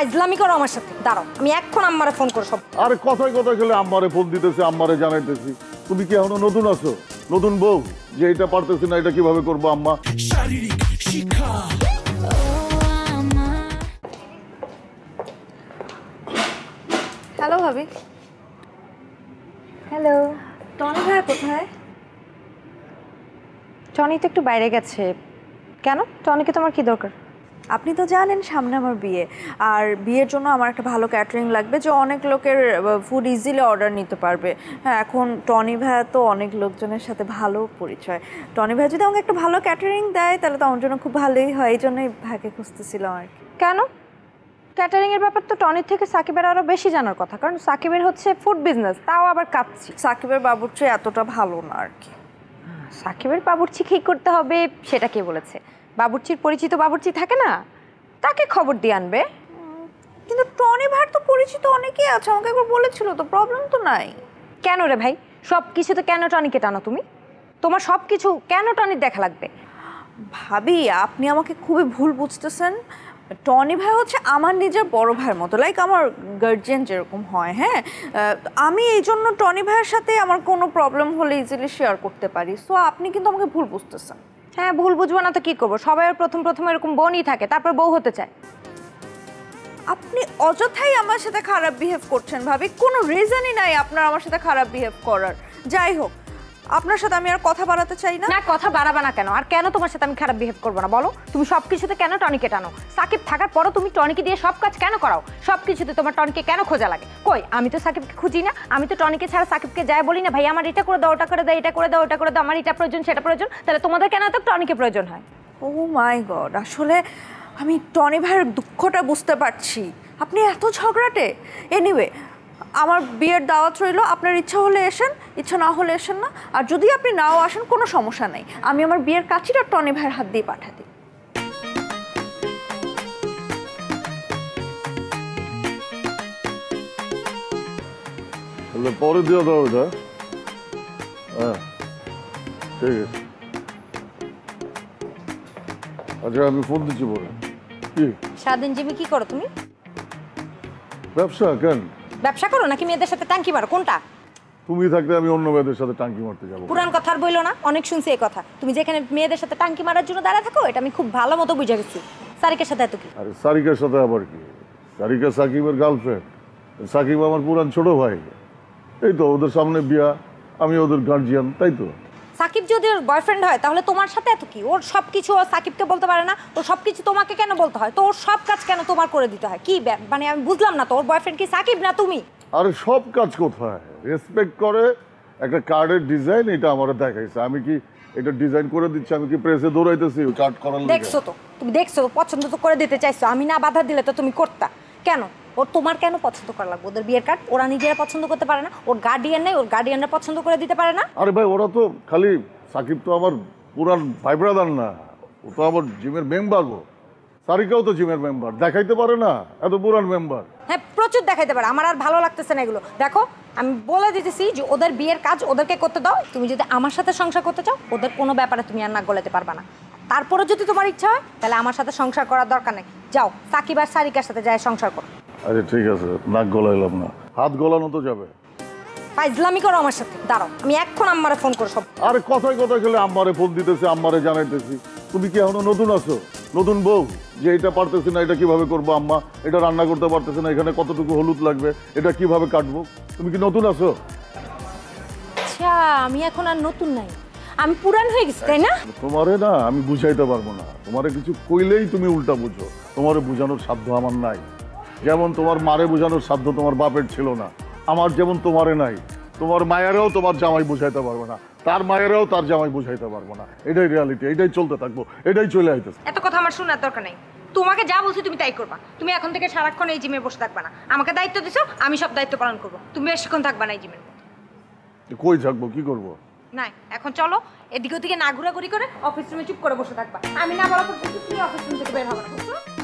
ফাইজলামি করো আমার সাথে। দাঁড়াও আমি এখন আম্মারে ফোন করে সব আরে কথায় কথায় খেলে আম্মারে ফোন দিতেছে আম্মারে জানাইতেছি। তুমি কি এখনও নতুন আছো? নতুন বউ? যে এটা পারতেছি না এটা কীভাবে করব আম্মা? শারীরিক শিক্ষা। হ্যালো ভাবি। হ্যালো টনি ভাইয়া কোথায়? টনি তো একটু বাইরে গেছে। কেন? টনিকে তোমার কি দরকার? আপনি তো জানেন সামনে আমার বিয়ে। আর বিয়ের জন্য আমার একটা ভালো ক্যাটারিং লাগবে যে অনেক লোকের ফুড ইজিলি অর্ডার নিতে পারবে। হ্যাঁ এখন টনি ভাইয়া তো অনেক লোকজনের সাথে ভালো পরিচয়। টনি ভাইয়া যদি আমাকে একটা ভালো ক্যাটারিং দেয় তাহলে তো আমার জন্য খুব ভালোই হয়। এই জন্যই ভাইকে খুঁজতেছিলাম আর কি। কেন? ক্যাটারিং এর ব্যাপার তো টনির থেকে সাকিবের আরও বেশি জানার কথা। কারণ সাকিবের হচ্ছে ফুড বিজনেস তাও আবার কাচ্ছি সাকিবের বাবুর্চি এতটা ভালো না আর কি। সাকিবের বাবুর্চি ঠিক করতে হবে সেটা কে বলেছে? বাবুর্চির পরিচিত বাবুর্চি থাকে না? তাকে খবর দিয়ে আনবে। কিন্তু টনি ভাইয়ের তো পরিচিত অনেকেই আছে আমাকে একবার বলেছিল তো প্রবলেম তো নাই। কেন রে ভাই? সব কিছুতে কেন টনিকে টানো তুমি? তোমার সব কিছু কেন টনির দেখা লাগবে? ভাবি আপনি আমাকে খুবই ভুল বুঝতেছেন। টনি ভাই হচ্ছে আমার নিজের বড় ভাইয়ের মতো লাইক আমার গার্জিয়ান যেরকম হয় হ্যাঁ? আমি এই জন্য টনি ভাইয়ের সাথে আমার কোনো প্রবলেম হলে ইজিলি শেয়ার করতে পারি। সো আপনি কিন্তু আমাকে ভুল বুঝতেছেন। হ্যাঁ ভুল বুঝব না তো কি করব? সবাই প্রথম প্রথম এরকম বোনই থাকে, তারপর বউ হতে চায়। আপনি অযথাই আমার সাথে খারাপ বিহেভ করছেন ভাবি। কোনো রিজনই নাই আপনার আমার সাথে খারাপ বিহেভ করার। যাই হোক আপনার সাথে আমি আর কথা বাড়াতে চাই না? না কথা বাড়াবা না কেন? আর কেন তোমার সাথে আমি খারাপ বিহেভ করব না? বলো তুমি সব কিছুতে কেন টনিকে টানো? সাকিব থাকার পরও তুমি টনিকে দিয়ে সব কাজ কেন করাও? সব কিছুতে তোমার টনিকে কেন খোঁজা লাগে? কই আমি তো সাকিবকে খুঁজি না। আমি তো টনিকে ছাড়া সাকিবকে যাই বলি না ভাই আমার এটা করে দাও ওটা করে দাও এটা করে দাও ওটা করে দাও আমার এটা প্রয়োজন সেটা প্রয়োজন। তাহলে তোমাদের কেন এত টনিকে প্রয়োজন হয়? ও মাই গড আসলে আমি টনি ভাইয়ের দুঃখটা বুঝতে পারছি। আপনি এত ঝগড়াটে? এনিওয়ে আমার বিয়ের দাওয়াত রইল আপনার ইচ্ছা হলে এসেন ইচ্ছা না হলে এসেন না। আর যদি আপনি নাও আসেন কোনো সমস্যা নেই। আমি আমার বিয়ের কাছিটা টনি ভাইয়ের হাত দিয়ে পাঠা দিই। পরে দিয়ে দাও এটা। হ্যাঁ ঠিক আছে। আচ্ছা আমি ফোন দিচ্ছি পরে। কি? সারাদিন জিমি কি করো তুমি? ব্যবসা কেন? ব্যবসা করো নাকি মেয়েদের সাথে ট্যাঙ্কি মারো? কোনটা? তুমি থাকলে আমি অন্য মেয়েদের সাথে ট্যাঙ্কি মারতে যাব। পুরান কথা আর বইলো না অনেক শুনছি এই কথা। তুমি যেখানে মেয়েদের সাথে ট্যাঙ্কি মারার জন্য দাঁড়া থাকো এটা আমি খুব ভালো মতো বুঝে গেছি। সারিকের সাথে এত কি? আরে সারিকার সাথে আবার কি? সারিকা সাকিবের গার্লফ্রেন্ড সাকিব আমার পুরান ছোট ভাই। এই তো ওদের সামনে বিয়া আমি ওদের গার্জিয়ান তাই তো? সাকিব যদি ওর বয়ফ্রেন্ড হয় তাহলে তোমার সাথে এত কি? ওর সব কিছু ও সাকিবকে বলতে পারে না ও সব কিছু তোমাকে কেন বলতে হয়? তো ওর সব কাজ কেন তোমার করে দিতে হয়? কি মানে আমি বুঝলাম না তো ওর বয়ফ্রেন্ড কি সাকিব না তুমি? আরে সব কাজ কোথায়? রেসপেক্ট করে একটা কার্ডের ডিজাইন এটা আমার দেখাইছে। আমি কি এটা ডিজাইন করে দিচ্ছি? আমি কি প্রেসে দৌড়াইতেছি? কার্ড করার? দেখছ তো তুমি দেখছ তো পছন্দ তো করে দিতে চাইছো। আমি না বাধা দিলে তো তুমি করতা। কেন? ওর তোমার কেন পছন্দ করা লাগবে? ওদের বিয়ের কার্ড ওরা নিজেরা পছন্দ করতে পারে না ওর গার্ডিয়ান নেই ওর গার্ডিয়ানরা পছন্দ করে দিতে পারে না। আরে ভাই ওরা তো খালি সাকিব তো আমার পুরান ভাই ব্রাদার না ও তো আমার জিমের মেম্বার গো। সারিকাও তো জিমের মেম্বার দেখাইতে পারে না এত পুরান মেম্বার হ্যাঁ প্রচুর দেখাইতে পারে আমার আর ভালো লাগতেছে না এগুলো। দেখো আমি বলে দিতেছি যে ওদের বিয়ের কাজ ওদেরকে করতে দাও তুমি যদি আমার সাথে সংসার করতে চাও ওদের কোনো ব্যাপারে তুমি আর নাক গলাতে পারবা না। তারপরে যদি তোমার ইচ্ছা হয় তাহলে আমার সাথে সংসার করার দরকার নেই। যাও সাকিব আর সারিকার সাথে যায় সংসার করো। আরে ঠিক আছে নাক গলাইলাম না। হাত গলানো তো যাবে। ফাইজলামি করো আমার সাথে দাঁড়াও আমি এক্ষণ আম্মারে ফোন করে সব আরে কথায় কথায় খেলে আম্মারে ফোন দিতেছে আম্মারে জানাইতেছি। তুমি কি এখনও নতুন আছো? নতুন বউ? যে এটা পারতেছি না এটা কীভাবে করব আম্মা? এটা রান্না করতে পারতেছে না এখানে কতটুকু হলুদ লাগবে? এটা কীভাবে কাটবো? তুমি কি নতুন আছো? আচ্ছা আমি এখন আর নতুন নাই। আমি পুরান হয়ে গেছি তাই না? তোমারে না আমি বুঝাইতে পারব না। তোমারে কিছু কইলেই তুমি উল্টা বুঝো। তোমারে বুঝানোর সাধ্য আমার নাই। যেমন তোমার মারে বোঝানোর সাধ্য তোমার বাপের ছিল না। আমার যেমন তোমারে নাই। তোমার মায়েরাও তোমার জামাই বুঝাইতে পারবে না। তার মায়েরাও তার জামাই বুঝাইতে পারব না। এটাই রিয়ালিটি এটাই চলতে থাকব এটাই চলে আইতেছে। এত কথা আমার শোনার দরকার নেই। তোমাকে যা বলছি তুমি তাই করবা। তুমি এখন থেকে সারাক্ষণ এই জিমে বসে থাকবা না। আমাকে দায়িত্ব দিছো আমি সব দায়িত্ব পালন করব। তুমি বেশিক্ষণ থাকবা না এই জিমের কই থাকব কি করব? না এখন চলো এদিকে ওদিকে না ঘোরাঘুরি করে অফিস রুমে চুপ করে বসে থাকবা। আমি না বলা পর্যন্ত তুমি অফিস রুম থেকে বের হবে না